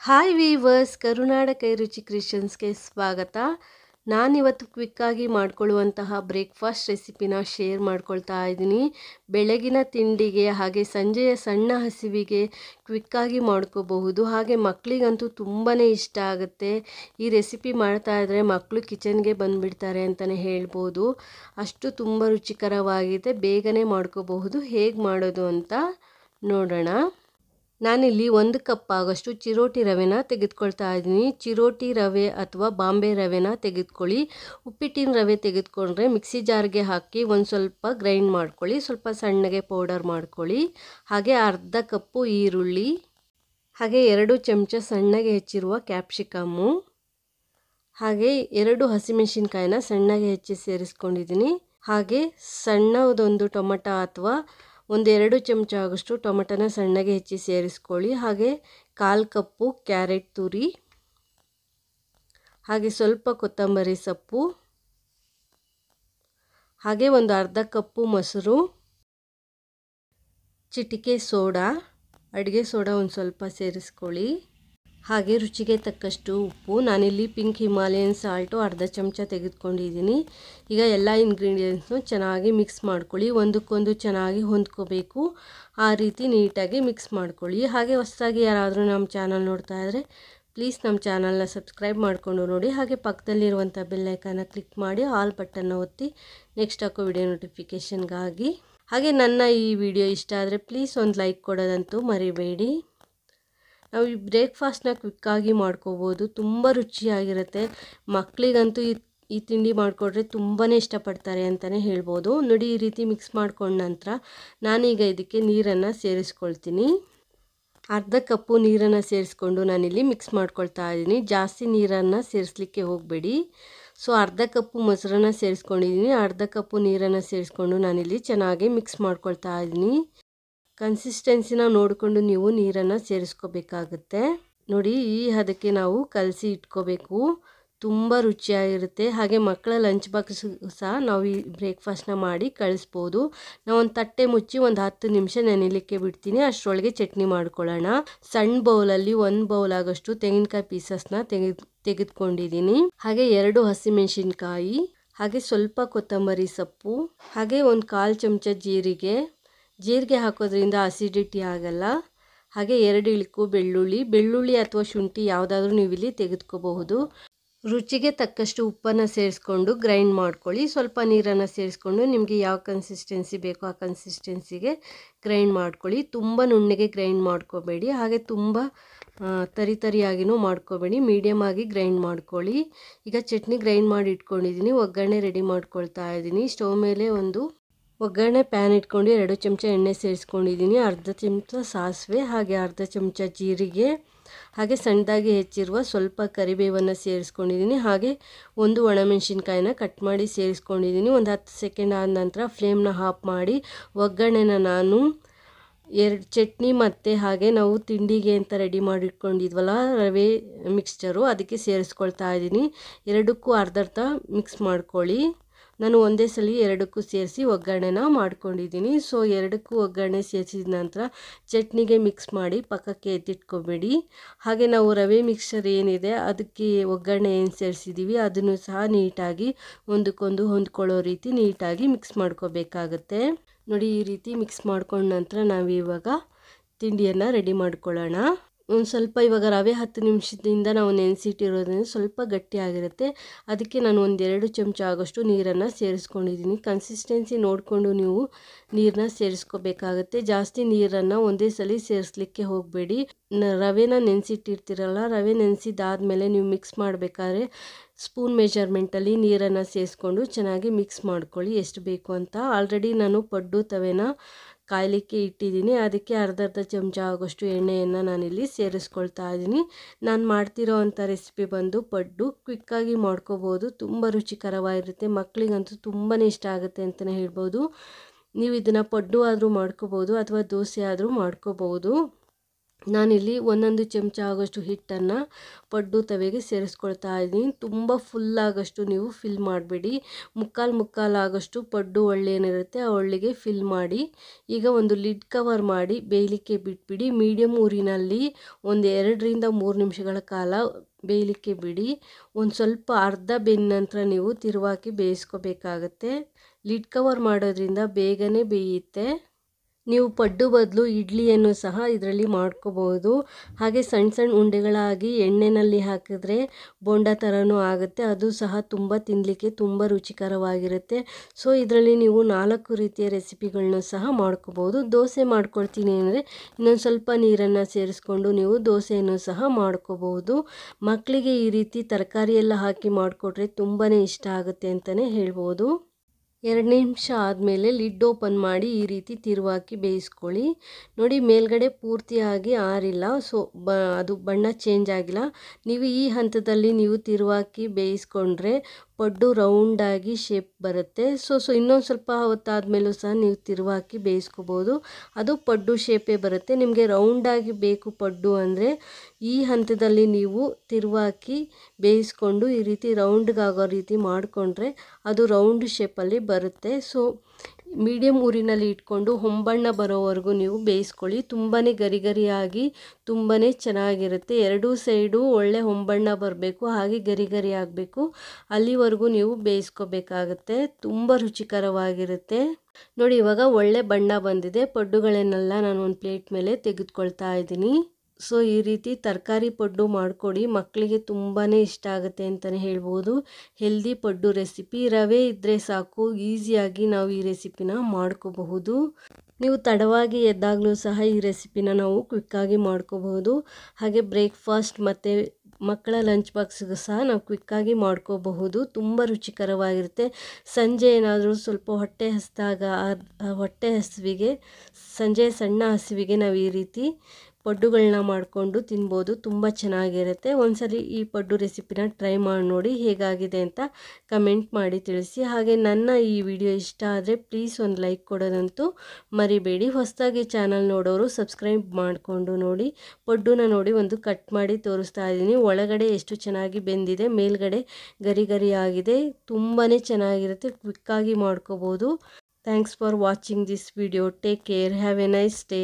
Hi viewers ಕರುನಾಡ ಕೈರುಚಿ ಕ್ರಿಶ್ಚಿಯನ್ಸ್ಗೆ ಸ್ವಾಗತ. ನಾನಿವತ್ತು ಕ್ವಿಕ್ಕಾಗಿ ಮಾಡ್ಕೊಳ್ಳುವಂತಹ breakfast ರೆಸಿಪಿನ ಶೇರ್ ಮಾಡ್ಕೊಳ್ತಾ ಇದ್ದೀನಿ. ಬೆಳಗಿನ ತಿಂಡಿಗೆ ಹಾಗೆ ಸಂಜೆಯ ಸಣ್ಣ ಹಸಿವಿಗೆ ಕ್ವಿಕ್ಕಾಗಿ ಮಾಡ್ಕೋಬಹುದು. ಹಾಗೆ ಮಕ್ಕಳಿಗಂತೂ ತುಂಬಾ ಇಷ್ಟ ಆಗುತ್ತೆ. ಈ ರೆಸಿಪಿ ಮಾಡ್ತಾ ಇದ್ದರೆ ಮಕ್ಕಳು ಕಿಚನ್ಗೆ ಬಂದುಬಿಡ್ತಾರೆ ಅಂತಲೇ ಹೇಳ್ಬೋದು. ಅಷ್ಟು ತುಂಬ ರುಚಿಕರವಾಗಿದೆ. ಬೇಗನೆ ಮಾಡ್ಕೋಬಹುದು. ಹೇಗೆ ಮಾಡೋದು ಅಂತ ನೋಡೋಣ. ನಾನಿಲ್ಲಿ ಒಂದು ಕಪ್ ಆಗೋಷ್ಟು ಚಿರೋಟಿ ರವೆನ ತೆಗೆದುಕೊಳ್ತಾ ಇದ್ದೀನಿ. ಚಿರೋಟಿ ರವೆ ಅಥವಾ ಬಾಂಬೆ ರವೆನ ತೆಗೆದುಕೊಳ್ಳಿ. ಉಪ್ಪಿಟ್ಟಿನ ರವೆ ತೆಗೆದುಕೊಂಡ್ರೆ ಮಿಕ್ಸಿ ಜಾರ್ಗೆ ಹಾಕಿ ಒಂದು ಸ್ವಲ್ಪ ಗ್ರೈಂಡ್ ಮಾಡ್ಕೊಳ್ಳಿ. ಸ್ವಲ್ಪ ಸಣ್ಣಗೆ ಪೌಡರ್ ಮಾಡ್ಕೊಳ್ಳಿ. ಹಾಗೆ ಅರ್ಧ ಕಪ್ಪು ಈರುಳ್ಳಿ, ಹಾಗೆ ಎರಡು ಚಮಚ ಸಣ್ಣಗೆ ಹೆಚ್ಚಿರುವ ಕ್ಯಾಪ್ಸಿಕಮ್ಮು, ಹಾಗೆ ಎರಡು ಹಸಿಮೆಣಸಿನ್ಕಾಯಿನ ಸಣ್ಣಗೆ ಹೆಚ್ಚಿ ಸೇರಿಸ್ಕೊಂಡಿದ್ದೀನಿ. ಹಾಗೆ ಸಣ್ಣದೊಂದು ಟೊಮಟೊ ಅಥವಾ ಒಂದೆರಡು ಚಮಚ ಆಗೋಷ್ಟು ಟೊಮೆಟೊನ ಸಣ್ಣಗೆ ಹೆಚ್ಚಿ ಸೇರಿಸ್ಕೊಳ್ಳಿ. ಹಾಗೆ ಕಾಲು ಕಪ್ಪು, ಕ್ಯಾರೆಟ್, ತುರಿ, ಹಾಗೆ ಸ್ವಲ್ಪ ಕೊತ್ತಂಬರಿ ಸೊಪ್ಪು, ಹಾಗೆ ಒಂದು ಅರ್ಧ ಕಪ್ಪು ಮೊಸರು, ಚಿಟಿಕೆ ಸೋಡಾ, ಅಡುಗೆ ಸೋಡಾ ಒಂದು ಸ್ವಲ್ಪ ಸೇರಿಸ್ಕೊಳ್ಳಿ. ಹಾಗೆ ರುಚಿಗೆ ತಕ್ಕಷ್ಟು ಉಪ್ಪು. ನಾನಿಲ್ಲಿ ಪಿಂಕ್ ಹಿಮಾಲಯನ್ ಸಾಲ್ಟು ಅರ್ಧ ಚಮಚ ತೆಗೆದುಕೊಂಡಿದ್ದೀನಿ. ಈಗ ಎಲ್ಲ ಇಂಗ್ರೀಡಿಯೆಂಟ್ಸ್ನು ಚೆನ್ನಾಗಿ ಮಿಕ್ಸ್ ಮಾಡ್ಕೊಳ್ಳಿ. ಒಂದಕ್ಕೊಂದು ಚೆನ್ನಾಗಿ ಹೊಂದ್ಕೋಬೇಕು. ಆ ರೀತಿ ನೀಟಾಗಿ ಮಿಕ್ಸ್ ಮಾಡ್ಕೊಳ್ಳಿ. ಹಾಗೆ ಹೊಸದಾಗಿ ಯಾರಾದರೂ ನಮ್ಮ ಚಾನಲ್ ನೋಡ್ತಾ ಇದ್ದರೆ ಪ್ಲೀಸ್ ನಮ್ಮ ಚಾನಲ್ನ ಸಬ್ಸ್ಕ್ರೈಬ್ ಮಾಡಿಕೊಂಡು ನೋಡಿ. ಹಾಗೆ ಪಕ್ಕದಲ್ಲಿರುವಂಥ ಬೆಲ್ಲೈಕನ್ನ ಕ್ಲಿಕ್ ಮಾಡಿ ಆಲ್ ಬಟನ್ನ ಒತ್ತಿ ನೆಕ್ಸ್ಟ್ ಹಾಕೋ ವಿಡಿಯೋ ನೋಟಿಫಿಕೇಷನ್ಗಾಗಿ ಹಾಗೆ ನನ್ನ ಈ ವಿಡಿಯೋ ಇಷ್ಟ ಆದರೆ ಪ್ಲೀಸ್ ಒಂದು ಲೈಕ್ ಕೊಡೋದಂತೂ ಮರಿಬೇಡಿ. ನಾವು ಈ ಬ್ರೇಕ್ಫಾಸ್ಟ್ನ ಕ್ವಿಕ್ಕಾಗಿ ಮಾಡ್ಕೋಬೋದು. ತುಂಬ ರುಚಿಯಾಗಿರುತ್ತೆ. ಮಕ್ಕಳಿಗಂತೂ ಈ ಈ ತಿಂಡಿ ಮಾಡಿಕೊಟ್ರೆ ತುಂಬಾ ಇಷ್ಟಪಡ್ತಾರೆ ಅಂತಲೇ ಹೇಳ್ಬೋದು. ನೋಡಿ, ಈ ರೀತಿ ಮಿಕ್ಸ್ ಮಾಡ್ಕೊಂಡ ನಂತರ ನಾನೀಗ ಇದಕ್ಕೆ ನೀರನ್ನು ಸೇರಿಸ್ಕೊಳ್ತೀನಿ. ಅರ್ಧ ಕಪ್ಪು ನೀರನ್ನು ಸೇರಿಸ್ಕೊಂಡು ನಾನಿಲ್ಲಿ ಮಿಕ್ಸ್ ಮಾಡ್ಕೊಳ್ತಾ ಇದ್ದೀನಿ. ಜಾಸ್ತಿ ನೀರನ್ನು ಸೇರಿಸ್ಲಿಕ್ಕೆ ಹೋಗಬೇಡಿ. ಸೊ, ಅರ್ಧ ಕಪ್ಪು ಮೊಸರನ್ನು ಸೇರಿಸ್ಕೊಂಡಿದ್ದೀನಿ. ಅರ್ಧ ಕಪ್ಪು ನೀರನ್ನು ಸೇರಿಸ್ಕೊಂಡು ನಾನಿಲ್ಲಿ ಚೆನ್ನಾಗಿ ಮಿಕ್ಸ್ ಮಾಡ್ಕೊಳ್ತಾ ಇದ್ದೀನಿ. ಕನ್ಸಿಸ್ಟೆನ್ಸಿನ ನೋಡಿಕೊಂಡು ನೀವು ನೀರನ್ನು ಸೇರಿಸ್ಕೋಬೇಕಾಗತ್ತೆ. ನೋಡಿ, ಈ ಹದಕ್ಕೆ ನಾವು ಕಲಸಿ ಇಟ್ಕೋಬೇಕು. ತುಂಬ ರುಚಿಯಾಗಿರುತ್ತೆ. ಹಾಗೆ ಮಕ್ಕಳ ಲಂಚ್ ಬಾಕ್ಸ್ ಸಹ ನಾವು ಈ ಬ್ರೇಕ್ಫಾಸ್ಟ್ನ ಮಾಡಿ ಕಳಿಸ್ಬೋದು. ನಾವೊಂದು ತಟ್ಟೆ ಮುಚ್ಚಿ ಒಂದು ಹತ್ತು ನಿಮಿಷ ನೆನೆಯಲಿಕ್ಕೆ ಬಿಡ್ತೀನಿ. ಅಷ್ಟರೊಳಗೆ ಚಟ್ನಿ ಮಾಡ್ಕೊಳ್ಳೋಣ. ಸಣ್ಣ ಬೌಲಲ್ಲಿ ಒಂದು ಬೌಲ್ ಆಗೋಷ್ಟು ತೆಂಗಿನಕಾಯಿ ಪೀಸಸ್ನ ತೆಗೆದು, ತೆಗೆದುಕೊಂಡಿದ್ದೀನಿ. ಹಾಗೆ ಎರಡು ಹಸಿಮೆಣಸಿನ್ಕಾಯಿ, ಹಾಗೆ ಸ್ವಲ್ಪ ಕೊತ್ತಂಬರಿ ಸೊಪ್ಪು, ಹಾಗೆ ಒಂದು ಕಾಲು ಚಮಚ ಜೀರಿಗೆ ಜೀರಿಗೆ ಹಾಕೋದ್ರಿಂದ ಅಸಿಡಿಟಿ ಆಗಲ್ಲ. ಹಾಗೆ ಎರಡು ಇಳಿಕು ಬೆಳ್ಳುಳ್ಳಿ ಬೆಳ್ಳುಳ್ಳಿ ಅಥವಾ ಶುಂಠಿ ಯಾವುದಾದ್ರೂ ನೀವು ಇಲ್ಲಿ ತೆಗೆದುಕೋಬಹುದು. ರುಚಿಗೆ ತಕ್ಕಷ್ಟು ಉಪ್ಪನ್ನು ಸೇರಿಸ್ಕೊಂಡು ಗ್ರೈಂಡ್ ಮಾಡ್ಕೊಳ್ಳಿ. ಸ್ವಲ್ಪ ನೀರನ್ನು ಸೇರಿಸ್ಕೊಂಡು ನಿಮಗೆ ಯಾವ ಕನ್ಸಿಸ್ಟೆನ್ಸಿ ಬೇಕೋ ಆ ಕನ್ಸಿಸ್ಟೆನ್ಸಿಗೆ ಗ್ರೈಂಡ್ ಮಾಡ್ಕೊಳ್ಳಿ. ತುಂಬ ನುಣ್ಣಗೆ ಗ್ರೈಂಡ್ ಮಾಡ್ಕೋಬೇಡಿ. ಹಾಗೆ ತುಂಬ ತರಿ ತರಿಯಾಗಿನೂ ಮಾಡ್ಕೋಬೇಡಿ. ಮೀಡಿಯಮ್ ಆಗಿ ಗ್ರೈಂಡ್ ಮಾಡ್ಕೊಳ್ಳಿ. ಈಗ ಚಟ್ನಿ ಗ್ರೈಂಡ್ ಮಾಡಿ ಇಟ್ಕೊಂಡಿದ್ದೀನಿ. ಒಗ್ಗರಣೆ ರೆಡಿ ಮಾಡ್ಕೊಳ್ತಾ ಇದ್ದೀನಿ. ಸ್ಟವ್ ಮೇಲೆ ಒಂದು ಒಗ್ಗರಣೆ ಪ್ಯಾನ್ ಇಟ್ಕೊಂಡು ಎರಡು ಚಮಚ ಎಣ್ಣೆ ಸೇರಿಸ್ಕೊಂಡಿದ್ದೀನಿ. ಅರ್ಧ ಚಮಚ ಸಾಸಿವೆ, ಹಾಗೆ ಅರ್ಧ ಚಮಚ ಜೀರಿಗೆ, ಹಾಗೆ ಸಣ್ಣದಾಗಿ ಹೆಚ್ಚಿರುವ ಸ್ವಲ್ಪ ಕರಿಬೇವನ್ನು ಸೇರಿಸ್ಕೊಂಡಿದ್ದೀನಿ. ಹಾಗೆ ಒಂದು ಒಣಮೆಣಸಿನ್ಕಾಯಿನ ಕಟ್ ಮಾಡಿ ಸೇರಿಸ್ಕೊಂಡಿದ್ದೀನಿ. ಒಂದು ಹತ್ತು ಸೆಕೆಂಡ್ ಆದ ನಂತರ ಫ್ಲೇಮ್ನ ಆಫ್ ಮಾಡಿ ಒಗ್ಗರಣೆನ ನಾನು ಎರಡು ಚಟ್ನಿ ಮತ್ತು ಹಾಗೆ ನಾವು ತಿಂಡಿಗೆ ಅಂತ ರೆಡಿ ಮಾಡಿಟ್ಕೊಂಡಿದ್ವಲ್ಲ, ರವೆ ಮಿಕ್ಸ್ಚರು ಅದಕ್ಕೆ ಸೇರಿಸ್ಕೊಳ್ತಾ ಇದ್ದೀನಿ. ಎರಡಕ್ಕೂ ಅರ್ಧರ್ಧ ಅರ್ಧ ಮಿಕ್ಸ್ ಮಾಡ್ಕೊಳ್ಳಿ. ನಾನು ಒಂದೇ ಸಲ ಎರಡಕ್ಕೂ ಸೇರಿಸಿ ಒಗ್ಗರಣೆನ ಮಾಡ್ಕೊಂಡಿದ್ದೀನಿ. ಸೊ ಎರಡಕ್ಕೂ ಒಗ್ಗರಣೆ ಸೇರಿಸಿದ ನಂತರ ಚಟ್ನಿಗೆ ಮಿಕ್ಸ್ ಮಾಡಿ ಪಕ್ಕಕ್ಕೆ ಎತ್ತಿಟ್ಕೊಬೇಡಿ. ಹಾಗೆ ನಾವು ರವೆ ಮಿಕ್ಸ್ಚರ್ ಏನಿದೆ ಅದಕ್ಕೆ ಒಗ್ಗರಣೆ ಏನು ಸೇರಿಸಿದ್ದೀವಿ ಅದನ್ನು ಸಹ ನೀಟಾಗಿ ಒಂದಕ್ಕೊಂದು ಹೊಂದ್ಕೊಳ್ಳೋ ರೀತಿ ನೀಟಾಗಿ ಮಿಕ್ಸ್ ಮಾಡ್ಕೋಬೇಕಾಗತ್ತೆ. ನೋಡಿ ಈ ರೀತಿ ಮಿಕ್ಸ್ ಮಾಡ್ಕೊಂಡ ನಂತರ ನಾವು ಇವಾಗ ತಿಂಡಿಯನ್ನು ರೆಡಿ ಮಾಡ್ಕೊಳ್ಳೋಣ. ಸ್ವಲ್ಪ ಇವಾಗ ರವೆ ಹತ್ತು ನಿಮಿಷದಿಂದ ನಾವು ನೆನೆಸಿಟ್ಟಿರೋದ್ರಿಂದ ಸ್ವಲ್ಪ ಗಟ್ಟಿಯಾಗಿರುತ್ತೆ. ಅದಕ್ಕೆ ನಾನು ಒಂದೆರಡು ಚಮಚ ಆಗೋಷ್ಟು ನೀರನ್ನು ಸೇರಿಸ್ಕೊಂಡಿದ್ದೀನಿ. ಕನ್ಸಿಸ್ಟೆನ್ಸಿ ನೋಡಿಕೊಂಡು ನೀವು ನೀರನ್ನ ಸೇರಿಸ್ಕೋಬೇಕಾಗತ್ತೆ. ಜಾಸ್ತಿ ನೀರನ್ನು ಒಂದೇ ಸಲ ಸೇರಿಸ್ಲಿಕ್ಕೆ ಹೋಗಬೇಡಿ. ರವೆನ ನೆನೆಸಿಟ್ಟಿರ್ತೀರಲ್ಲ, ರವೆ ನೆನೆಸಿದಾದ್ಮೇಲೆ ನೀವು ಮಿಕ್ಸ್ ಮಾಡಬೇಕಾದ್ರೆ ಸ್ಪೂನ್ ಮೆಜರ್ಮೆಂಟಲ್ಲಿ ನೀರನ್ನು ಸೇರಿಸ್ಕೊಂಡು ಚೆನ್ನಾಗಿ ಮಿಕ್ಸ್ ಮಾಡ್ಕೊಳ್ಳಿ. ಎಷ್ಟು ಬೇಕು ಅಂತ. ಆಲ್ರೆಡಿ ನಾನು ಪಡ್ಡು ತವೆನ ಕಾಯಲಿಕ್ಕೆ ಇಟ್ಟಿದ್ದೀನಿ. ಅದಕ್ಕೆ ಅರ್ಧ ಅರ್ಧ ಚಮಚ ಆಗೋಷ್ಟು ಎಣ್ಣೆಯನ್ನು ನಾನಿಲ್ಲಿ ಸೇರಿಸ್ಕೊಳ್ತಾ ಇದ್ದೀನಿ. ನಾನು ಮಾಡ್ತಿರೋ ಅಂಥ ರೆಸಿಪಿ ಬಂದು ಪಡ್ಡು. ಕ್ವಿಕ್ಕಾಗಿ ಮಾಡ್ಕೋಬೋದು. ತುಂಬ ರುಚಿಕರವಾಗಿರುತ್ತೆ. ಮಕ್ಕಳಿಗಂತೂ ತುಂಬಾ ಇಷ್ಟ ಆಗುತ್ತೆ ಅಂತಲೇ ಹೇಳ್ಬೋದು. ನೀವು ಇದನ್ನು ಪಡ್ಡು ಆದರೂ ಮಾಡ್ಕೋಬೋದು ಅಥವಾ ದೋಸೆ ಆದರೂ ಮಾಡ್ಕೋಬೋದು. ನಾನಿಲ್ಲಿ ಒಂದೊಂದು ಚಮಚ ಆಗೋಷ್ಟು ಹಿಟ್ಟನ್ನು ಪಡ್ಡು ತವೆಗೆ ಸೇರಿಸ್ಕೊಳ್ತಾ ಇದ್ದೀನಿ. ತುಂಬ ಫುಲ್ ಆಗೋಷ್ಟು ನೀವು ಫಿಲ್ ಮಾಡಬೇಡಿ. ಮುಕ್ಕಾಲು ಮುಕ್ಕಾಲು ಆಗೋಷ್ಟು ಪಡ್ಡು ಒಳ್ಳೆ ಏನಿರುತ್ತೆ ಆ ಒಳ್ಳೆಗೆ ಫಿಲ್ ಮಾಡಿ, ಈಗ ಒಂದು ಲಿಡ್ ಕವರ್ ಮಾಡಿ ಬೇಯಲಿಕ್ಕೆ ಬಿಟ್ಬಿಡಿ. ಮೀಡಿಯಮ್ ಊರಿನಲ್ಲಿ ಒಂದು ಎರಡರಿಂದ ಮೂರು ನಿಮಿಷಗಳ ಕಾಲ ಬೇಯಲಿಕ್ಕೆ ಬಿಡಿ. ಒಂದು ಸ್ವಲ್ಪ ಅರ್ಧ ಬೆನ್ ನಂತರ ನೀವು ತಿರುವಾಕಿ ಬೇಯಿಸ್ಕೋಬೇಕಾಗತ್ತೆ. ಲಿಡ್ ಕವರ್ ಮಾಡೋದ್ರಿಂದ ಬೇಗನೆ ಬೇಯುತ್ತೆ. ನೀವು ಪಡ್ಡು ಬದಲು ಇಡ್ಲಿಯನ್ನು ಸಹ ಇದರಲ್ಲಿ ಮಾಡ್ಕೋಬೋದು. ಹಾಗೆ ಸಣ್ಣ ಸಣ್ಣ ಉಂಡೆಗಳಾಗಿ ಎಣ್ಣೆಯಲ್ಲಿ ಹಾಕಿದ್ರೆ ಬೋಂಡ ಥರನೂ ಆಗುತ್ತೆ. ಅದು ಸಹ ತುಂಬ ತಿನ್ನಲಿಕ್ಕೆ ತುಂಬ ರುಚಿಕರವಾಗಿರುತ್ತೆ. ಸೊ, ಇದರಲ್ಲಿ ನೀವು ನಾಲ್ಕು ರೀತಿಯ ರೆಸಿಪಿಗಳನ್ನ ಸಹ ಮಾಡ್ಕೋಬೋದು. ದೋಸೆ ಮಾಡ್ಕೊಳ್ತೀನಿ ಅಂದರೆ ಇನ್ನೊಂದು ಸ್ವಲ್ಪ ನೀರನ್ನು ಸೇರಿಸ್ಕೊಂಡು ನೀವು ದೋಸೆಯನ್ನು ಸಹ ಮಾಡ್ಕೋಬಹುದು ಮಕ್ಕಳಿಗೆ ಈ ರೀತಿ ತರಕಾರಿ ಎಲ್ಲ ಹಾಕಿ ಮಾಡಿಕೊಟ್ರೆ ತುಂಬಾ ಇಷ್ಟ ಆಗುತ್ತೆ ಅಂತಲೇ ಹೇಳ್ಬೋದು. ಎರಡು ನಿಮಿಷ ಆದಮೇಲೆ ಲಿಡ್ ಓಪನ್ ಮಾಡಿ ಈ ರೀತಿ ತಿರುವಾಕಿ ಬೇಯಿಸ್ಕೊಳ್ಳಿ. ನೋಡಿ, ಮೇಲ್ಗಡೆ ಪೂರ್ತಿಯಾಗಿ ಆರಿಲ್ಲ, ಸೊ ಬ, ಅದು ಬಣ್ಣ ಚೇಂಜ್ ಆಗಿಲ್ಲ. ನೀವು ಈ ಹಂತದಲ್ಲಿ ನೀವು ತಿರುವಾಕಿ ಬೇಯಿಸ್ಕೊಂಡ್ರೆ ಪಡ್ಡು ರೌಂಡಾಗಿ ಶೇಪ್ ಬರುತ್ತೆ. ಸೊ ಸೊ ಇನ್ನೊಂದು ಸ್ವಲ್ಪ ಹೊತ್ತಾದಮೇಲೂ ಸಹ ನೀವು ತಿರುವಾಕಿ ಬೇಯಿಸ್ಕೋಬೋದು. ಅದು ಪಡ್ಡು ಶೇಪೇ ಬರುತ್ತೆ. ನಿಮಗೆ ರೌಂಡಾಗಿ ಬೇಕು ಪಡ್ಡು ಅಂದರೆ ಈ ಹಂತದಲ್ಲಿ ನೀವು ತಿರುವಾಕಿ ಬೇಯಿಸ್ಕೊಂಡು ಈ ರೀತಿ ರೌಂಡ್ಗಾಗೋ ರೀತಿ ಮಾಡಿಕೊಂಡ್ರೆ ಅದು ರೌಂಡ್ ಶೇಪಲ್ಲಿ ಬರುತ್ತೆ. ಸೊ ಮೀಡಿಯಮ್ ಊರಿನಲ್ಲಿ ಇಟ್ಕೊಂಡು ಹೊಂಬಣ್ಣ ಬರೋವರೆಗೂ ನೀವು ಬೇಯಿಸ್ಕೊಳ್ಳಿ. ತುಂಬಾ ಗರಿ ಗರಿಯಾಗಿ ತುಂಬಾ ಚೆನ್ನಾಗಿರುತ್ತೆ. ಎರಡೂ ಸೈಡು ಒಳ್ಳೆ ಹೊಂಬಣ್ಣ ಬರಬೇಕು, ಹಾಗೆ ಗರಿ ಆಗಬೇಕು. ಅಲ್ಲಿವರೆಗೂ ನೀವು ಬೇಯಿಸ್ಕೋಬೇಕಾಗತ್ತೆ. ತುಂಬ ರುಚಿಕರವಾಗಿರುತ್ತೆ. ನೋಡಿ, ಇವಾಗ ಒಳ್ಳೆ ಬಣ್ಣ ಬಂದಿದೆ. ಪಡ್ಡುಗಳನ್ನೆಲ್ಲ ನಾನು ಒಂದು ಪ್ಲೇಟ್ ಮೇಲೆ ತೆಗೆದುಕೊಳ್ತಾ ಇದ್ದೀನಿ. ಸೊ, ಈ ರೀತಿ ತರಕಾರಿ ಪಡ್ಡು ಮಾಡಿಕೊಡಿ. ಮಕ್ಕಳಿಗೆ ತುಂಬಾ ಇಷ್ಟ ಆಗುತ್ತೆ ಅಂತಲೇ ಹೇಳ್ಬೋದು. ಹೆಲ್ದಿ ಪಡ್ಡು ರೆಸಿಪಿ, ರವೆ ಇದ್ದರೆ ಸಾಕು. ಈಸಿಯಾಗಿ ನಾವು ಈ ರೆಸಿಪಿನ ಮಾಡ್ಕೋಬಹುದು. ನೀವು ತಡವಾಗಿ ಎದ್ದಾಗಲೂ ಸಹ ಈ ರೆಸಿಪಿನ ನಾವು ಕ್ವಿಕ್ಕಾಗಿ ಮಾಡ್ಕೋಬಹುದು. ಹಾಗೆ ಬ್ರೇಕ್ಫಾಸ್ಟ್ ಮತ್ತು ಮಕ್ಕಳ ಲಂಚ್ ಬಾಕ್ಸ್ಗೂ ಸಹ ನಾವು ಕ್ವಿಕ್ಕಾಗಿ ಮಾಡ್ಕೋಬಹುದು. ತುಂಬ ರುಚಿಕರವಾಗಿರುತ್ತೆ. ಸಂಜೆ ಏನಾದರೂ ಸ್ವಲ್ಪ ಹೊಟ್ಟೆ ಹಸಿದಾಗ ಹೊಟ್ಟೆ ಹಸಿವಿಗೆ, ಸಂಜೆ ಸಣ್ಣ ಹಸಿವಿಗೆ ನಾವು ಈ ರೀತಿ ಪಡ್ಡುಗಳನ್ನ ಮಾಡಿಕೊಂಡು ತಿನ್ಬೋದು, ತುಂಬ ಚೆನ್ನಾಗಿರುತ್ತೆ. ಒಂದ್ಸರಿ ಈ ಪಡ್ಡು ರೆಸಿಪಿನ ಟ್ರೈ ಮಾಡಿ ನೋಡಿ ಹೇಗಾಗಿದೆ ಅಂತ ಕಮೆಂಟ್ ಮಾಡಿ ತಿಳಿಸಿ. ಹಾಗೆ ನನ್ನ ಈ ವಿಡಿಯೋ ಇಷ್ಟ ಆದರೆ ಪ್ಲೀಸ್ ಒಂದು ಲೈಕ್ ಕೊಡೋದಂತೂ ಮರಿಬೇಡಿ. ಹೊಸದಾಗಿ ಚಾನಲ್ ನೋಡೋರು ಸಬ್ಸ್ಕ್ರೈಬ್ ಮಾಡಿಕೊಂಡು ನೋಡಿ. ಪಡ್ಡುನ ನೋಡಿ ಒಂದು ಕಟ್ ಮಾಡಿ ತೋರಿಸ್ತಾ ಇದ್ದೀನಿ. ಒಳಗಡೆ ಎಷ್ಟು ಚೆನ್ನಾಗಿ ಬೆಂದಿದೆ, ಮೇಲ್ಗಡೆ ಗರಿ ಗರಿ ಆಗಿದೆ. ತುಂಬಾ ಚೆನ್ನಾಗಿರುತ್ತೆ. ಕ್ವಿಕ್ಕಾಗಿ ಮಾಡ್ಕೋಬೋದು. Thanks for watching this video. Take care. Have a nice day.